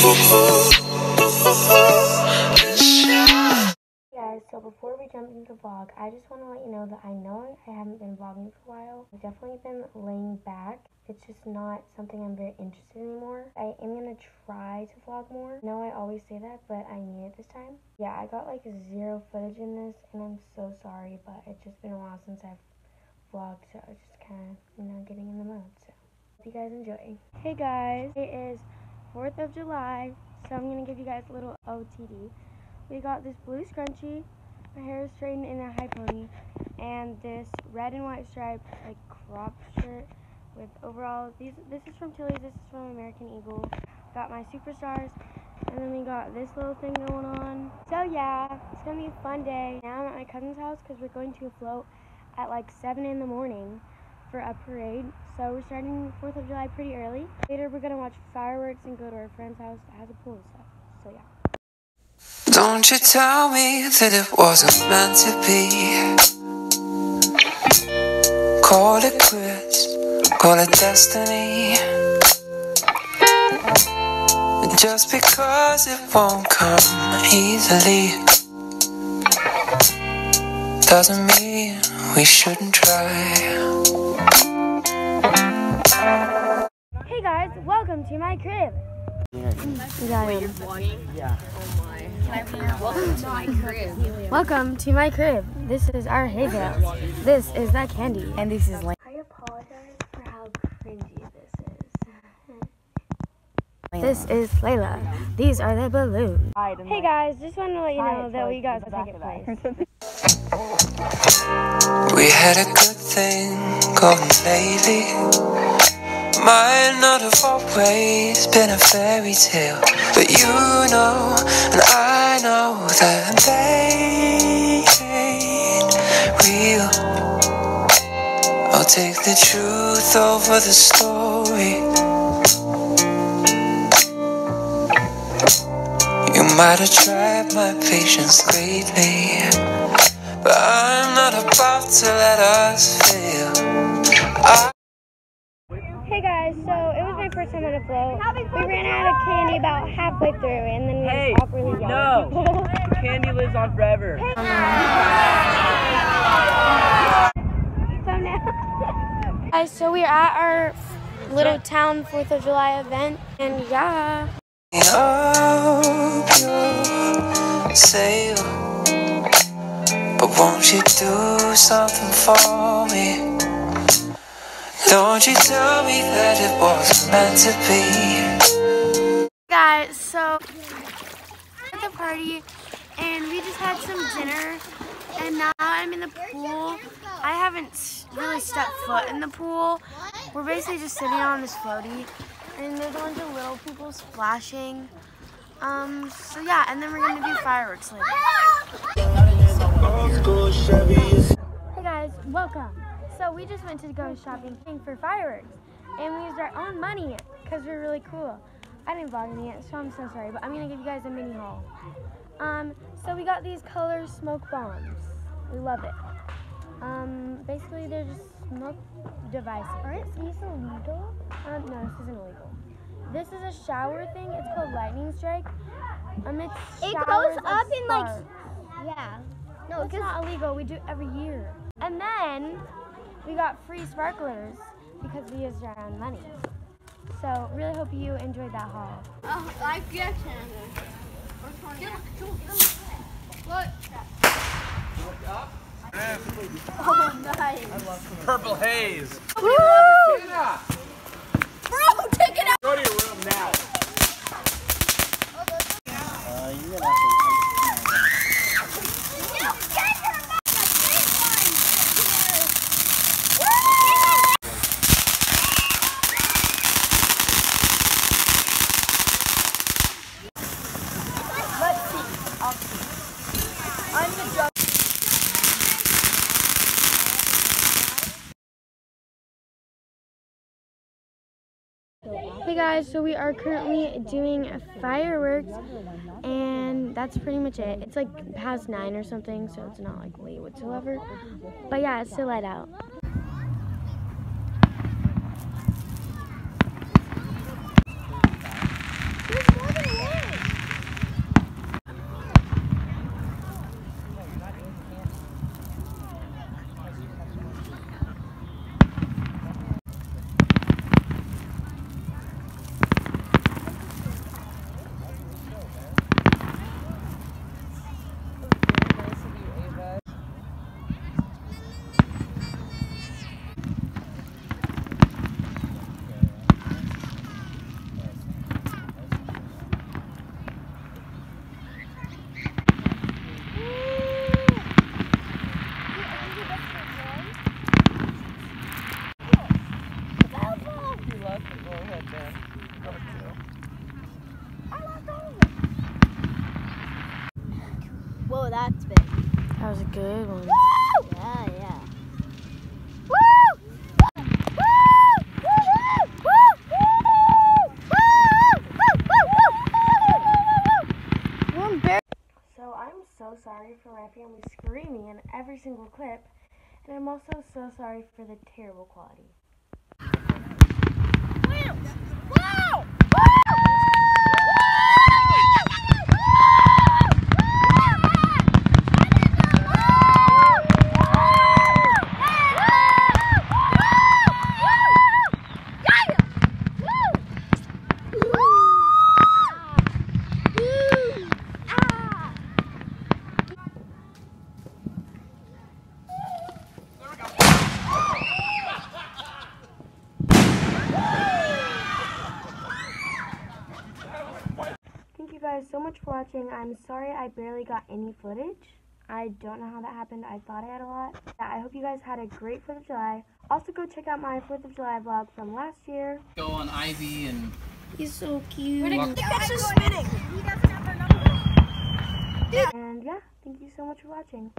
guys, so before we jump into the vlog, I just want to let you know that I know I haven't been vlogging for a while. I've definitely been laying back. It's just not something I'm very interested in anymore. I am going to try to vlog more. Know I always say that, but I need it this time. Yeah, I got like zero footage in this, and I'm so sorry, but it's just been a while since I've vlogged, so I was just kind of, you know, getting in the mood, so hope you guys enjoy. Hey guys, it is 4th of July, so I'm going to give you guys a little OTD. We got this blue scrunchie, my hair is straightened in a high pony, and this red and white striped like crop shirt with overalls. These this is from Tilly's, this is from American Eagle. Got my superstars, and then we got this little thing going on. So yeah, it's gonna be a fun day. Now I'm at my cousin's house because we're going to a float at like 7 in the morning for a parade. So we're starting 4th of July pretty early. Later we're gonna watch fireworks and go to our friend's house that has a pool and stuff. So yeah. Don't you tell me that it wasn't meant to be. Call it quits, call it destiny. Just because it won't come easily doesn't mean we shouldn't try. Welcome to my crib. Yeah, I am. Welcome to my crib. Welcome to my crib. This is our hay bale. This is that candy. And this is Lane. I apologize for how cringy this is. This is Layla. These are the balloons. Hey guys, just wanted to let you know that we got second place. We had a good thing going lately. Might not have always been a fairy tale, but you know, and I know that they ain't real. I'll take the truth over the story. You might have tried my patience lately, but I'm not about to let us fail. I so it was my first time on a float. We ran out of candy about halfway through, and then we Hey, awkwardly yelled. no. Candy lives on forever. so now, guys, so we're at our little town Fourth of July event, and yeah. hope you're. But won't you do something for me? Don't you tell me that it wasn't meant to be. Guys, so we're at the party, and we just had some dinner, and now I'm in the pool. I haven't really stepped foot in the pool. We're basically just sitting on this floaty, and there's a bunch of little people splashing. Um, so yeah, and then we're gonna do fireworks later. Hey guys, welcome. So we just went to go shopping for fireworks, and we used our own money because we're really cool. I didn't vlog any yet, so I'm so sorry, but I'm gonna give you guys a mini haul. Um, so we got these color smoke bombs. We love it. Um, basically they're just smoke devices. Aren't these illegal? Um, no, this isn't illegal. This is a shower thing. It's called lightning strike. Um, it's It goes up in like, yeah. No, It's not illegal. We do it every year. And then we got free sparklers because we used our own money. So really hope you enjoyed that haul. oh, I get Look. Oh, nice. Purple haze. Bro, take it out. Go to your room now. Hey guys, so we are currently doing fireworks and that's pretty much it. It's like past nine or something, so it's not like late whatsoever. But yeah, it's still light out. There's more than right there. That was cool. Whoa, that's big. That was a good one. Yeah, yeah. So I'm so sorry screaming in every single clip, and I'm also so sorry for the terrible quality. Guys so much for watching. I'm sorry I barely got any footage. I don't know how that happened. I thought I had a lot. Yeah, I hope you guys had a great 4th of July. Also, go check out my 4th of July vlog from last year. Go on Ivy and He's so cute. Catch is spinning. He doesn't have. And yeah, thank you so much for watching.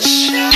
The